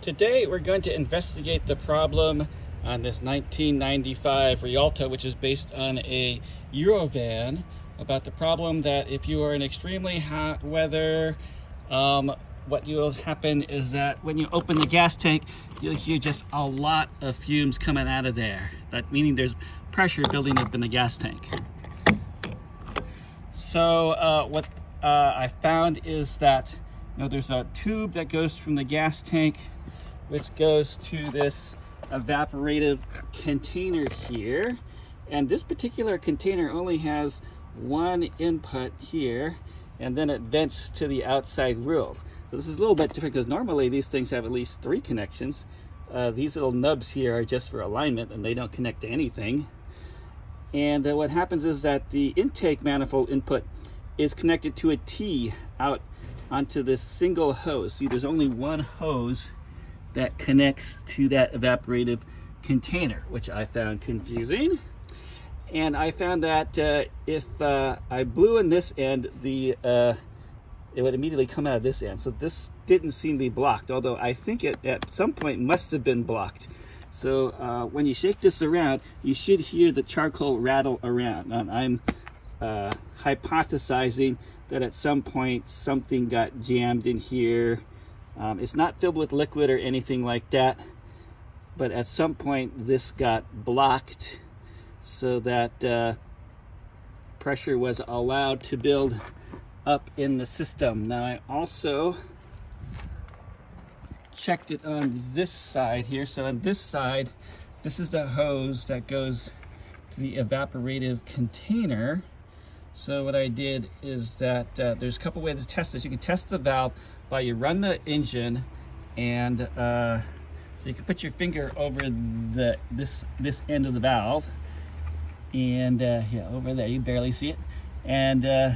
Today we're going to investigate the problem on this 1995 Rialta, which is based on a Eurovan, about the problem that if you are in extremely hot weather, um, what will happen is that when you open the gas tank, you'll hear just a lot of fumes coming out of there. That meaning there's pressure building up in the gas tank. So uh, what uh, I found is that you know, there's a tube that goes from the gas tank which goes to this evaporative container here. And this particular container only has one input here, and then it vents to the outside world. So this is a little bit different because normally these things have at least three connections. Uh, these little nubs here are just for alignment and they don't connect to anything. And uh, what happens is that the intake manifold input is connected to a T out onto this single hose. See, there's only one hose that connects to that evaporative container, which I found confusing. And I found that uh, if uh, I blew in this end, the uh, it would immediately come out of this end. So this didn't seem to be blocked, although I think it at some point must have been blocked. So uh, when you shake this around, you should hear the charcoal rattle around. And I'm uh, hypothesizing that at some point something got jammed in here um, it's not filled with liquid or anything like that, but at some point this got blocked so that uh, pressure was allowed to build up in the system. Now I also checked it on this side here. So on this side, this is the hose that goes to the evaporative container. So what I did is that uh, there's a couple ways to test this. You can test the valve by you run the engine and uh, so you can put your finger over the this this end of the valve and uh, yeah over there. You barely see it. And uh,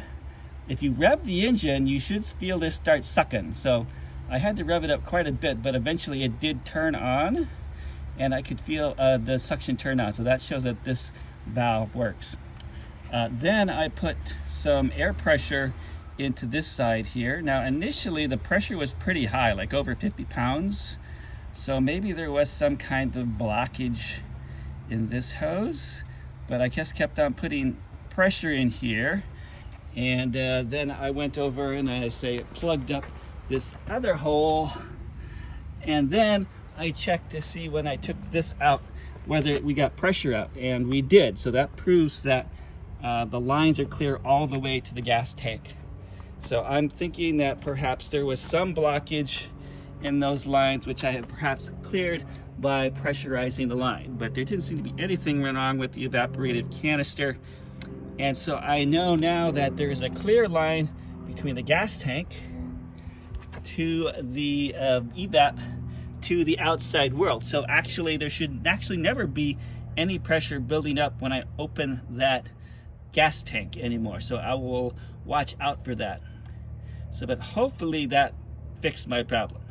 if you rev the engine you should feel this start sucking. So I had to rev it up quite a bit but eventually it did turn on and I could feel uh, the suction turn on. So that shows that this valve works uh, then I put some air pressure into this side here. Now initially the pressure was pretty high, like over 50 pounds. So maybe there was some kind of blockage in this hose, but I just kept on putting pressure in here. And uh, then I went over and I say plugged up this other hole. And then I checked to see when I took this out, whether we got pressure out and we did. So that proves that uh, the lines are clear all the way to the gas tank. So I'm thinking that perhaps there was some blockage in those lines, which I have perhaps cleared by pressurizing the line. But there didn't seem to be anything wrong with the evaporative canister. And so I know now that there is a clear line between the gas tank to the uh, evap to the outside world. So actually there should actually never be any pressure building up when I open that gas tank anymore. So I will watch out for that. So, but hopefully that fixed my problem.